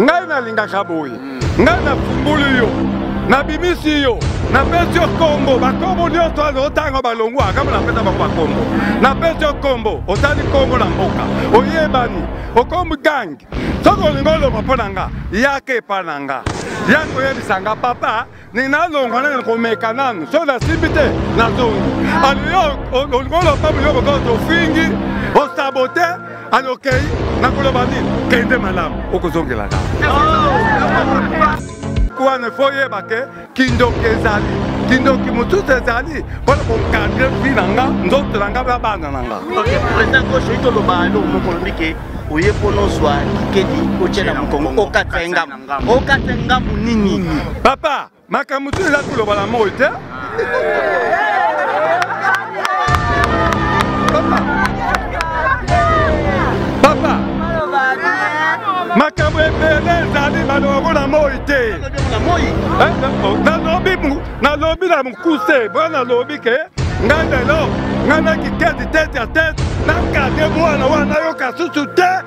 ngai nalingaka boye ngai nafumbuli yo nabimisi yo napesi yo nkombo bakombo nyonso azo otanga balongwa kama napesa bango bakombo napesi yo nkombo otali nkombo na mboka oyebani okomi gangi soki olingi oloba mpo na nga yaka epa na nga yaka oyebisa nga papa ni nalongwa nani komeka nanu soki nasimbi te nazongi aliyo olingi oloba biloko kaka ofingi osabote ali okei nakoloba nini kende malamu okozongelaka wana fo oyeba ke kindoki ezali kindoki mosusu ezali mpona konkadre vi na nga nzoto na nga na bana na nga président gauche oyi toloba eloko moko olobi ke oye mpo nozwa kikedi otya na mokongo okata engambo okate ngambu nini papa makambo tuni eza koloba na moi te papa makambo ebele ezali baloko na moi te nalobi na mokuse mpo nalobi ke ngai lelo ngai na kitete tete ya tete nakade mwana wana nayoka susu te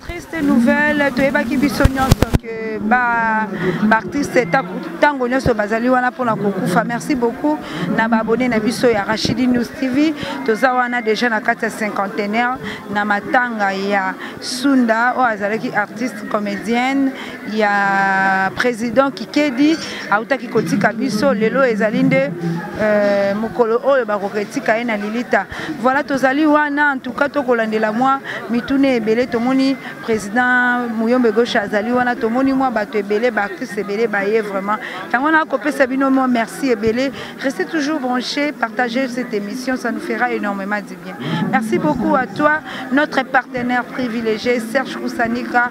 Triste nouvelle, toyebaki biso nyonso que ba artiste tango nyonso bazali wana pona kokufa. Merci beaucoup na ba abonné na biso ya Rachidi News TV. Toza wana déjà na kati ya cinquantenaire na matanga ya Sunda oyo azalaki artiste comédienne ya president kikedi autaki kotika biso lelo ezali nde euh, mokolo oyo bakoka etika ye na lilita voilà tozali wana antuka tokolandela mwa mituna ebele tomoni president muyombe gauche azali wana tomoni mwa bato ebele baartiste ebele baye vraiment yango wana akopesa bino mwa merci ebele restez toujours branché partagez cette émission ça nous fera énormément du bien merci beaucoup à toi notre partenaire privilégié serge kusanika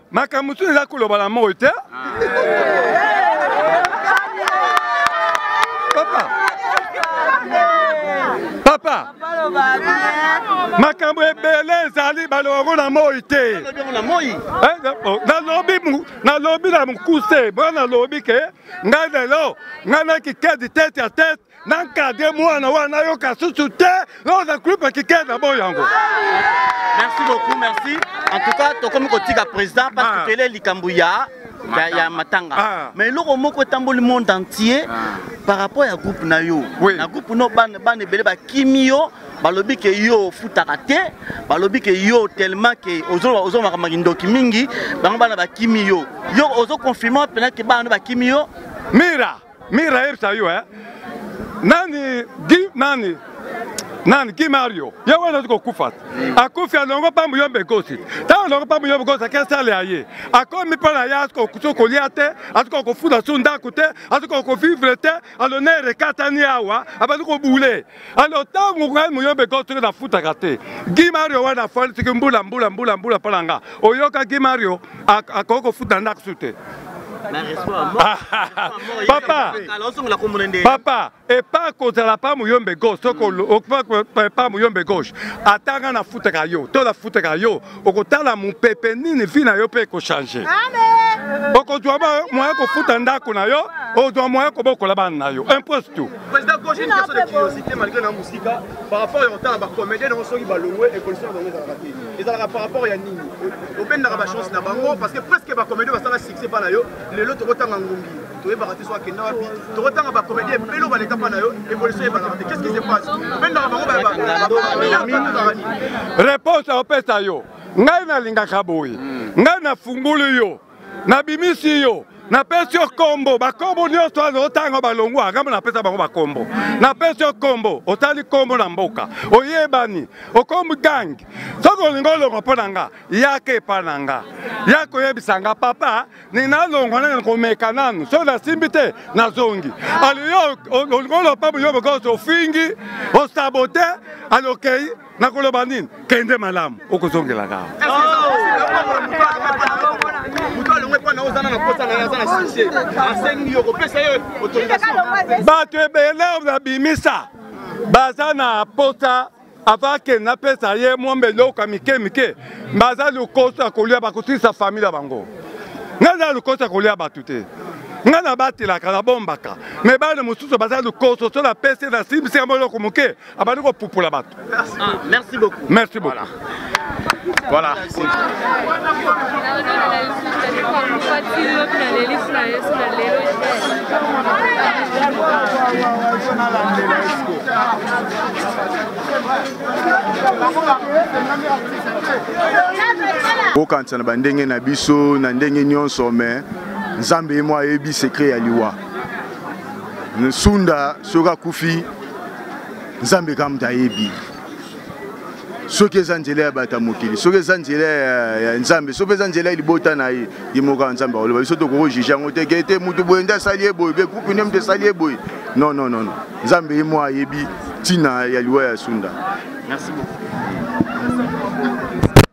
makambo mosusu eza koloba na moi te papa papa makambo ebele ezali balobako na moi te nalobi nalobi na mokuse mpo nalobi ke ngai lelo ngai nakikedi tete ya tete na nkade mwana wana nayoka susu te naoza groupe kikenda bo yango merci beaucoup merci en tout cas tokomi kotika président parce que ah. tele likambo ya ya, ya matanga ah. mais eloko moko etamboli monde entier ah. par rapport ya groupe na yo oui. na groupe no bana bana ebele bakimi yo balobi ke yo ofutaka te balobi ke yo tellement ke ozomaka makindoki mingi bango bana bakimi yo yo ozoconfirme mpena ke bana no bakimi yo mira Mira ayebisa yo eh? nani gi nani nani ki mario ye wana ozi kokufa akufi alongo pambu yo mbekosi ntango alongo pambu yo mbekosi ake sale ya ye akomi mpo na ye azokokusu kolia te azokoka kofuna su ndako te azokoka kovivre te alona erekatani awa abandi kobule alors ntango ngai moyobe ko soki nafutaka te gi mario wana afali soki mbula mbula mbula mbula mpo na nga oyoka gi mario akoki kofuta ndako su te papa papa epa kozala pa moyombe gauche soki epa moyombe gauche atanga nafutaka yo to nafutaka yo okotala mopepe nini vi na yo mpe ekochange okozwa moya kofuta ndako na yo ozwa moya kobokola bana na yo impose tout ezalaka par rapport ya nini obendaka bachance na bango parce que presque bacomédien basala succès mpa na yo lelo tokotanga ngungi toyebaka te so akenda wapi tokotanga bakomedi ebele oyo baleka mpa na yo evolution eyebakaka te qu'est ce qui se passe obendaka bango bayabaakakani réponse aopesa yo ngai nalingaka boye hmm. ngai nafunguli yo nabimisi yo napesi yo kombo bakombo nyonso wana otanga balongwa ngambo napesa bango bakombo napesi yo kombo otali kombo na mboka oyebani okomi gangi soki olingi olongo mpo na nga yaka epa na nga yaka oyebisa nga papa ni nalongwa nani komeka nanu soki nasimbi te nazongi aliyo olingi oloba buyo because ofingi osabote alokei nakoloba nini kende malamu okozongelaka bato ebele babimisa baza na posa ava akende napesa ye mwa mbeloko ya mike mike baza lokoso ya kolia bakosilisa famile ya bango ngai na lokoso ya kolia bato te ngai nabatelaka nabombaka me bana mosusu baza lokoso so napesi nasimbisi yango eloko moke abandi kopupula bato ah, merci beaucoup Voilà. bokanisa na bandenge na biso na ndenge nyonso me nzambe ye mwa ayebi sekre ya liwa nsunda soki akufi nzambe kamta ayebi soki eza nzela ya bato ya mokili soki eza nzela ya nzambe soki eza nzela ya libota na ye ye moko kaka nzambe akoloba biso tokokojuge yango te ke te moto boye nde asali ye boye be kupi nde moto esali ye boye non non non nzambe ye mwa ayebi ntina ya liwa ya sunda merci beaucoup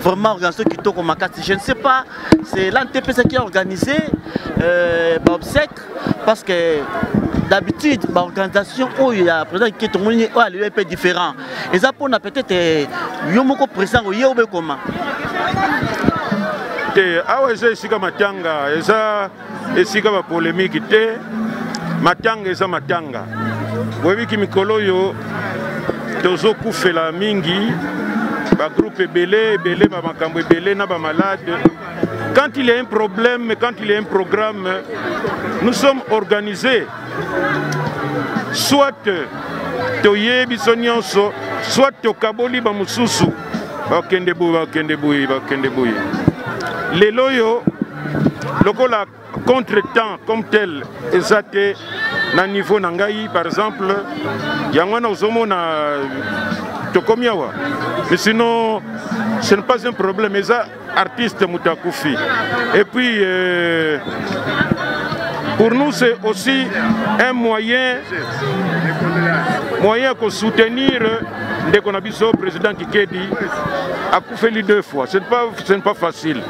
vraiment organisation kitoko makasi je ne sais pas c'est l'antepesa qui a organisé euh, baobsèque parce que d'habitude baorganisation oyo ya président ke tomoni oyo alelo mpe différent eza mpona peut-être euh, yo moko président oye obekoma te awa eza esika matanga eza esika ba polemique te matanga eza matanga boyebiki mikolo oyo tozokufela mingi bagroupe ebele ebele bamakambo ebele na bamalade quand il y a un problème quand il y a un programme nous sommes organisés soit toye biso nyonso soit tokaboli bamosusu bakende boye bakende boye bakende boye lelo oyo lokola contre temps comme tel eza te na niveau na ngai par exemple yango wana ozomona tokomi awa mais sinon ce n'est pas un problème eza artiste moto akufi et puis euh, pour nous c'est aussi un moyen moyen ko soutenir ndeko na biso président Kikedi akufeli deux fois ce n'est pas, ce n'est pas facile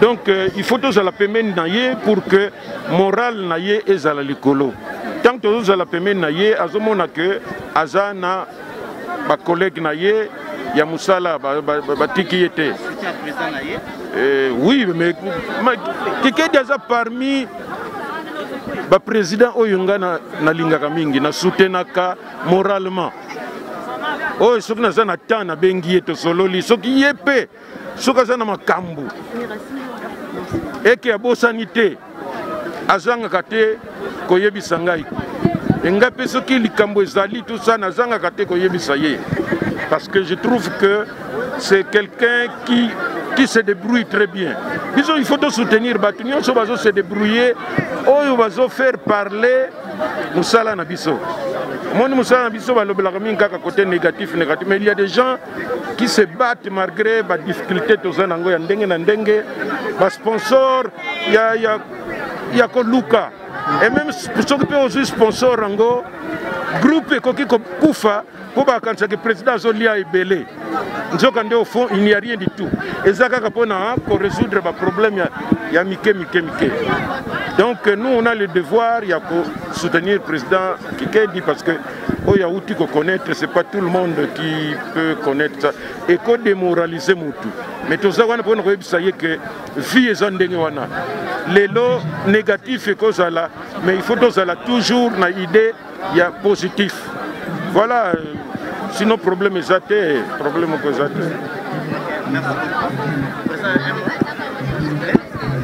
donc euh, il faut tozala pembeni na ye pour que morale na ye ezala likolo ntango tozozala pembeni na ye azomona ke aza na ba collègue na ye ya musala batiki ye te eh, oui mais kikedi aza parmi baprésident oyo ngai nalingaka na mingi na soutenaka moralement oyo soki naza na temps nabengi ye tosololi soki ye mpe soki aza na makambo eke abosani te azangaka te koyebisa ngai engai mpe soki likambo ezali tout ça nazangaka te koyebisa ye parce que je trouve que c'est quelqu'un qui qui se débrouille très bien biso il faut tosoutenir bato nyonso bazo se débrouiller oyo bazo faire parler mosala na biso omoni mosala na biso balobelaka mingi kaka côté négatif négatif mais il y a des gens qui se battent malgré ba difficulté toza nango ya ndenge na ndenge ba sponsor ya ya ya koluka et même soki mpe ozwi sponsor yango groupe ekoki kokufa mpo bakanisaki président azolia ebele nzoka nde au fond il n'y a rien du tout eza kaka mpo na korésoudre baproblème ya, ya mike mike mike donc nous on a le devoir ya kosoutenir président kikedi parce que oyo awuti ko connaître c'est pas tout le monde qui peut connaître ça eko demoraliser mutu mais toza wana mpona koyebisa ye ke vie eza ndenge wana lelo négatif ekozala mais il faut tozala toujours na idée ya positif voilà sinon problème eza te problème oko eza te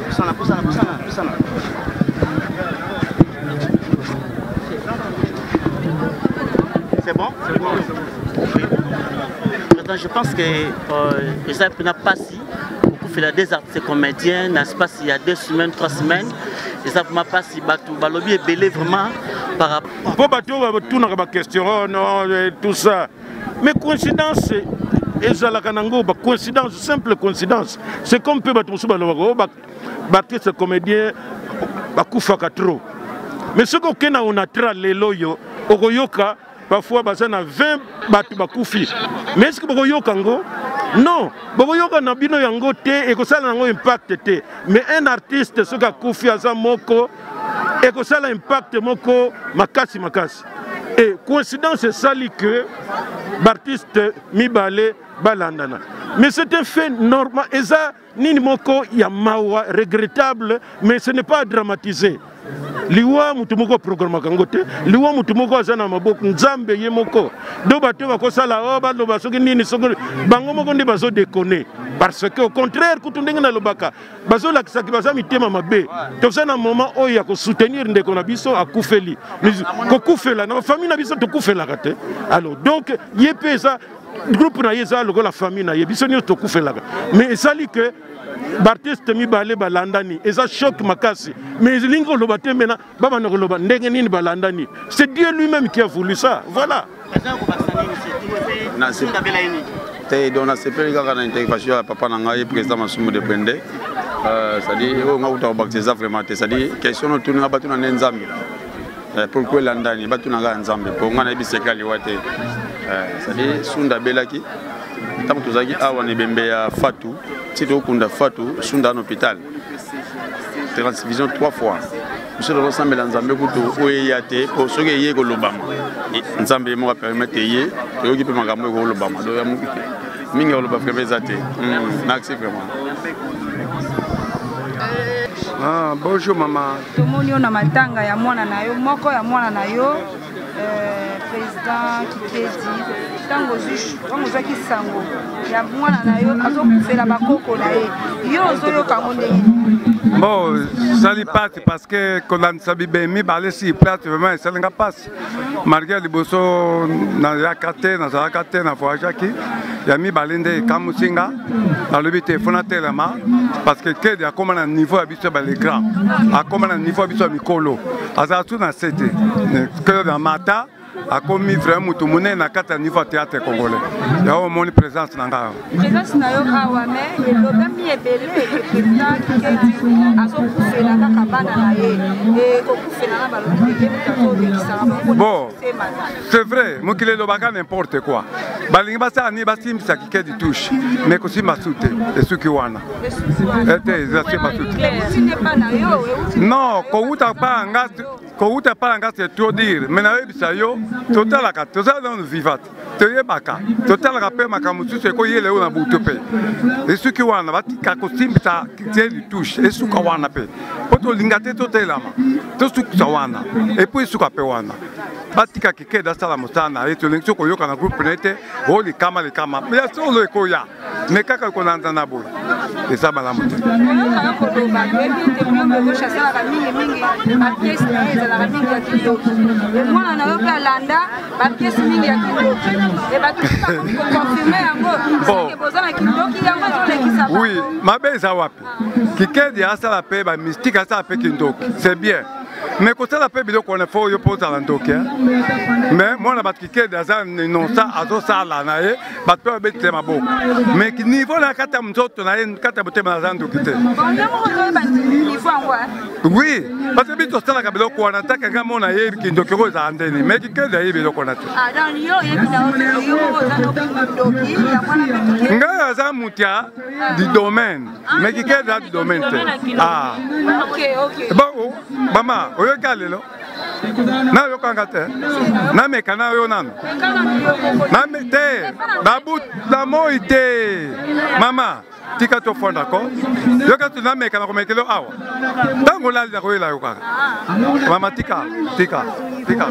Pusana, pusana, pusana, pusana. C'est bon C'est bon. Maintenant, je pense que euh, eza mpena mpasi okufela des artistes comédiens na espace ya deux semaines trois semaines eza vraimen mpasi bato balobi ebele vraiment par rapport mpo bato oyo batunaka baquestion oh non eh, tout ça mais coïncidence ezalaka nango bacoïncidence simple coïncidence c'est comme mpe bato mosusu balobaka baartiste comédien bakufaka trop mais soki okei na onatra lelo oyo okoyoka parfois baza na 20 bato bakufi mais eske bokoyoka yango non bokoyoka na bino yango te ekosala yango impact te mais un artiste soki akufi aza moko ekosala impact moko makasi makasi e coïncidence esali que baartiste mibale balandana mais c'est un fait normal eza nini moko ya mawa regrettable mais ce n'est pas dramatisé liwa motu moko programmaka yango te liwa motu moko aza na maboko nzambe ye moko do bato bakosala o oh, baloba soki nini soki bango moko nde bazodekone parce que au contraire kutu ndenge nalobaka bazolakisaki baza mitema mabe toza na moment oyo ya kosoutenir ndeko na biso akufeli kokufela na bafamille na biso tokufelaka te alors donc ye mpe eza groupe na ye eza lokola famille na ye biso nyonso tokufelaka mais ezali ke baartiste mibale balandani eza choc makasi mais elingi koloba te mena babanda koloba ndenge nini balandani c'est dieu lui-même qui a voulu ça voilà te donc nasepeli kaka na intervention ya papa na ngai président masumu de pende euh, cestadire oyo ngai kuta kobakisa eza vraiment te cestadire question notuni ngai batuna nde nzambe Eh, pourkoi elandani batuna kaka nzambe mpo ngai nayebi seka liwa te sadi eh, sunda abelaki ntango tozalaki awa na ebembe ya fatu ti tokokunda fatu sunda na hôpital transvision trois fois biso tozosambela nzambe kutu oyo eya te mpo soki eye ekolobama e, nzambe ye moko apermete eye toyoki mpe makambo ekolobama do ya mingi ya koloba vraimen eza te hmm, merci vraiment ah, bonjour mama tomoni yo na matanga ya mwana na yo moko ya mwana na yo euh, président kikedi ntango ozwaki sango ya mwana na yo azokufela bakoko na ye yo ozoyoka yango ndenge bon sali pasi parce que kolandisa bibemi balesi plate vraiment esali nga pasi malgre liboso nayaka te nazalaka te na voyageaki ya mibale nde ekamwisi nga nalobi te fona telema parce que kedi akóma na niveau ya biso ya balegrand akóma na niveau ya biso ya mikolo azala tu na se te kelo na mata akomi vraiment motu monene na kati ya niveau ya théâtre congolais yango omoni présence na ngai presence na yo awa me elobami ebele president kikedi azokufela kaka bana na ye ekokufela na balobon c'est vrai mokili elobaka n'importe quoi balingi basala nini basimbisa kikedi touche mais kosimba su te esuki wana ete eh, ezasimba su te non kowuta paa nga kowuta paa nga c'est trop dire mais nayoyebisa yo totalaka toza nanu vivate toyebaka totalaka mpe makambo mosusu ekoyela oyo na butu mpe esuki wana batika kosimbisa tie litushe esuka wana mpe mpo tolinga te totelama tosukisa wana epo esuka mpe wana batika kikeda asala mosala na ye tolingi so koyoka na groupe na ye te o likama likama ya solo ekoya me kaka kolanda na boye eza malamu te mwana na yo mpe alanda bapiese mingi ya kindoki e bato kokonfirme yango soki boza na kindoki yango ezolekisa oui mabe eza wapi kikedi asala mpe bamystike asala mpe kindoki c'est bien me kosala mpe biloko wana fo yo mpo ozala ndoki me mwana bato kikedi aza inosa azosala na ye bato mpe babetela maboko me niveau na kati ya nzoto na ye kati ya motema naza ndoki te oui parce que biso tosalaka biloko wana ntaka nga mona yebi kindoki oyo ezala ndeni me kikedi ayebi eloko wana te ngai aza moto ya du domaine me kikedi aza du domaine te ah. bama oyoki alelo nayokanga te nameka na yo nanu te babut na moi te mama tika tofanda ko yoka tu nameka na komekelo awa ntango olali na koyela yokaka mama tika tika tika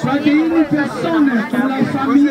Soit une personne pour la famille.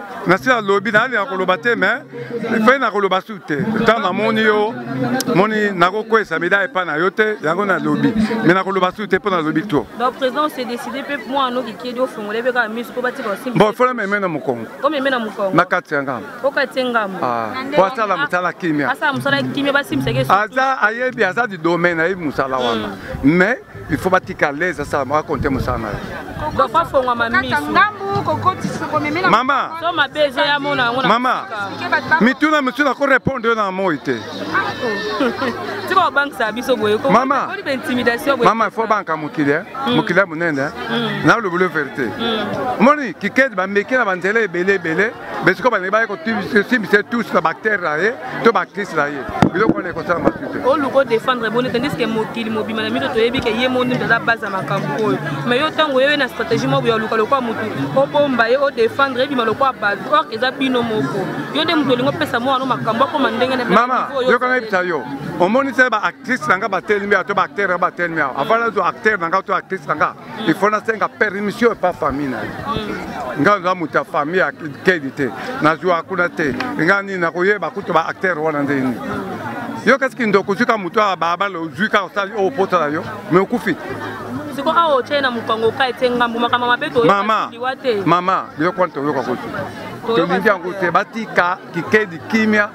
nasi nalobi nayali na koloba te me mpe nakoloba su te ntango namoni yo moni nakokwesa mida epai na yo te yango nalobi me nakoloba su te mpo nalobi to bon fola meme na mokongo na kati ya ngambo ah, mpo asala mosala kimia aza ayebi aza lidomene ayebi mosala wana me hmm. il faut batika les asala maka konte mosala na yo dofa fongwama misumama mituna mosusu nako répondre yo na moi te mama il faut banka mokili eh? mm. mokili ya monene eh? mm. nalobelo verité mm. moni kikedi bameki na banzela ebele ebele mais sikoyo balingi baya kosimbisa tous na bactère na ye to baactrice na ye biloko wana ekosala masu te oluka odefendre boni tandis ke mokili mobima na mito toyebi ke ye moni nde aza base ya makambo oyo mais yo ntango oyebi na stratégie moko ya oluka lokola motu obomba ye odefendre ebima lokola bato or eza bino moko yo nde moto olingi opesa mwana no makambo akoma ndenge na mama yoka nayebisa yo omonisa ye baactrice na nga batelemi ato baacteur na nga batelemi awa avala zo acteur na nga to actrice na nga il faut nasenga permission epa famille na ye mm. ngai oza moto ya famille ya kedi te nazwa kuna te ngai nini nakoyeba kutu baacteur wana nde nini yo kasi kindoko ozwi ka moto ya balabala ozwi ka osali oyo opota na yo me okufi siko awa otye na mopango ka ete ngambo makambo mabe toyebaliwa te mama biloko wana toyoka kutu tolingi yango te batika kikedi kimia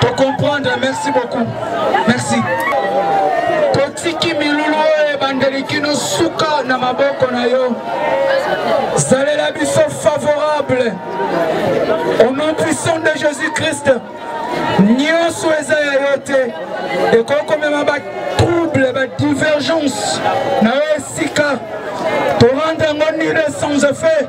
To comprendre, merci beaucoup. Merci. Totiki milulu oyo ebandeli kino suka na maboko na yo. Zalela biso favorable. Au nom puissant de Jésus-Christ. Nyonso eza ya yo te. Ekoki komema ba trouble, ba divergence na yo esika. Torendre yango nul sans effet.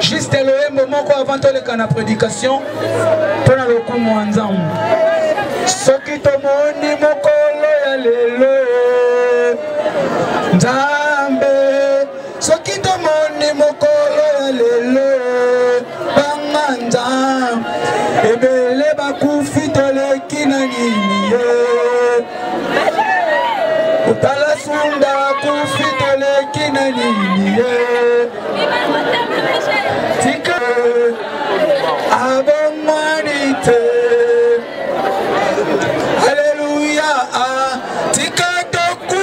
Juste loyembo moko avant toleka na prédication mpo na lokumu ya nzambe soki tomoni mokolo ya lelo nzambe soki tomoni mokolo ya lelo banga nzambe ebele bakufi toleki na nini ye otala sunda kufi toleki na nini ye tika abongwani te aleluya tika toku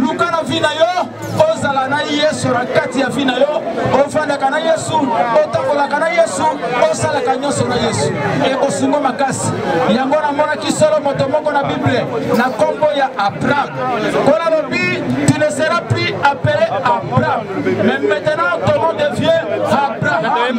luka na vi na yo ozala na yesu na kati ya vi na yo ofandaka na yesu otambolaka na yesu osalaka nyonso na yesu ekosungo makasi yango namonaki solo moto moko na bible na nkombo ya abraham kola lobi tu ne seras plus appelé abraham mais maintenant ton nom devient abraham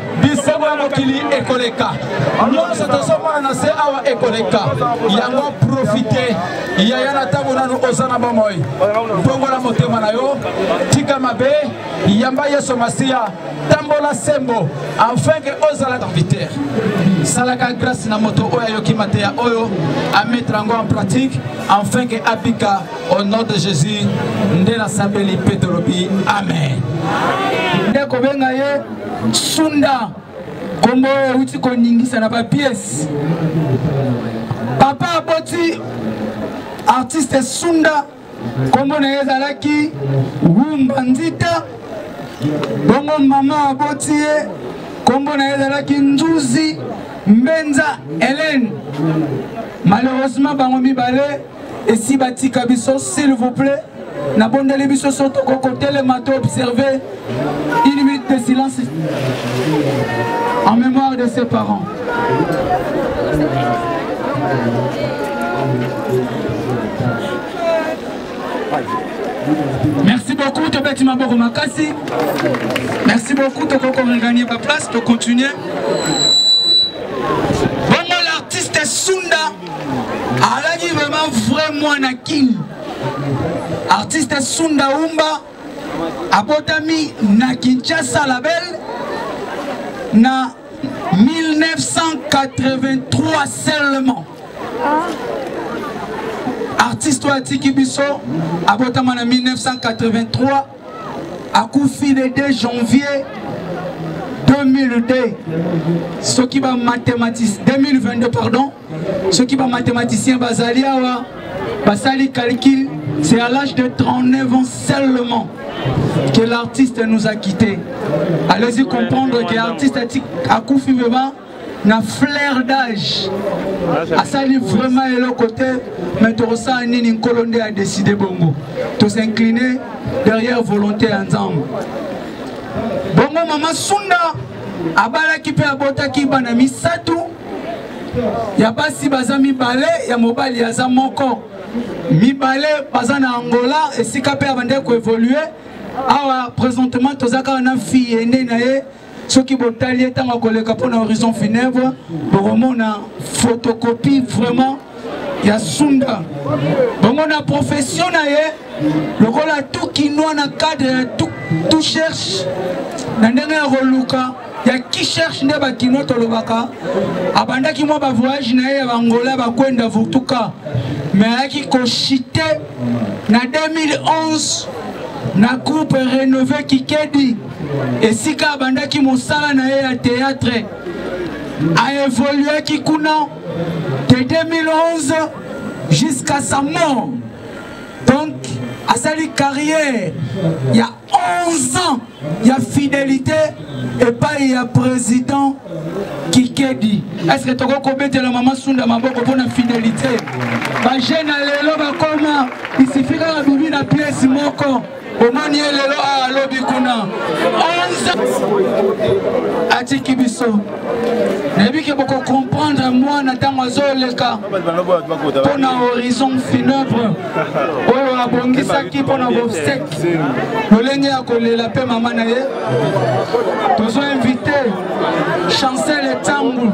bisengo ya mokili ekoleka nyonso tozomona na se awa ekoleka yango profite yaya na ntango nanu oza na bomoi bongola motema na yo tika mabe yamba yesu masiya tambola sembo enfin ke ozala serviteur salaka grâce na moto oyo ayoki mateya oyo amettre yango en pratique enfin ke abika au nom de jésus nde nasambeli mpe tolobi amen nde kobenga ye Sunda kombo oyo euti koningisa na bapiese papa aboti artiste sunda kombo na ye ezalaki wumba nzita bongo mama aboti ye kombo na ye ezalaki nzuzi mbenza helene malheureusement bango mibale esi batika biso s'il vous plaît nabondeli biso so toko kotelema to observe une minute de silence en mémoire de ses parents merci beaucoup tobeti maboko makasi merci beaucoup toko koreganie baplace tocontinue alaki vraiment vrai mwana kin artiste sunda umba abotami na kinshasa label na 1983 seulement artiste oyo atiki biso abotama na 1983 akufi le 2 janvier 2002 soki ba mathématicien 2022 pardon soki ba mathématicien bazali awa basali calcul c'est à l'âge de 39 ans seulement que l'artiste nous a quitté allez-y comprendre que l'artiste akufi vraiment na flair d'age asali vraiment eloko te mais tokosala nini nkolo nde adeside bongo tosincline derrière volonté ya nzambe bongo mama sunda abalaki mpe abotaki bana misato ya basi baza mibale ya mobali aza moko mibale baza na angola esika mpe abandaki koevolue awa présentement toza kaka na fille ene na ye soki botali ye ntango akoleka mpo na horizon funèbre bokomona photocopie vraiment ya sunda bongo na profession na ye lokola tout kinois na cadre ya tout cherche na ndenge ya koluka ya qui cherche nde bakinois tolobaka abandaki mwa bavoyage na ye ya bangola bakwenda vutuka me ayaki kochite na 2011 na groupe renove kikedi esika abandaki mosala na ye ya théâtre aévoluaki kuna de 2011 jusqu'à sa mort donc asali carrière ya 11 ans ya fidélité epai ya président kikedi est-ce que tokoki kobetela mama sunda maboko mpo na fidélité bajeune ya lelo bakoma isifi kaka bibi na pièce moko bomoni ye lelo a ah, lobi kuna onze atiki biso nayebi ke bokokomprendre mwana ntango azoleka mpo na horizon funèbre oyo abongisaki mpo na bobsek lolenge ya kolela mpe mama na ye tozo invite chancel etangu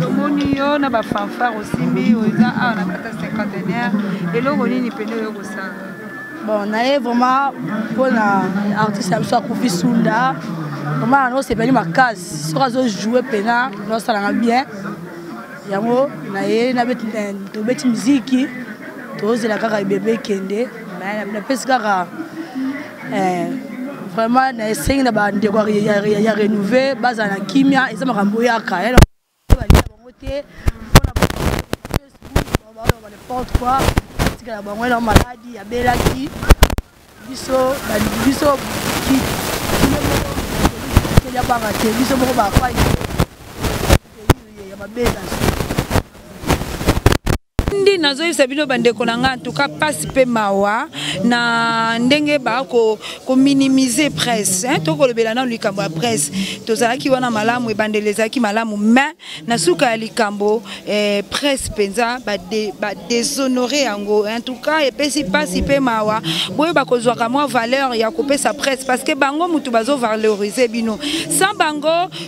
tomoni yo na bafanfare osimbi oyo eza awa na kata cinquantenaire eloko nini pene oyo kosala bon naye vraiment mpona artiste ya biso akufi sunda vraiment yango osepeli makasi soki azojoue mpena nosalanga bien yango naye eh, tobeti miziki tozela kaka ebebe ekende napesi kaka eh, vraiment na esengi na bandeko ya renouve bazala na kimia eza makambo oyaka eh, bango te mpona n'importe quoi tikala bango ena maladi abelaki biso biso ya banga te biso moko bafai ya mabeza nde nazoyebisa bino bandeko na ngai antuka mpasi mpe mawa na ndenge bakominimize ko presse tokolobela nano likambo ya presse tozalaki wana malamu ebandeli ezalaki malamu mai na suka ya likambo eh, presse mpenza badeshonore ba yango antuka epesi mpasi mpe mawa boye bakozwaka mwa valeur ya kopesa presse parce que bango motu bazovalorize bino sans bango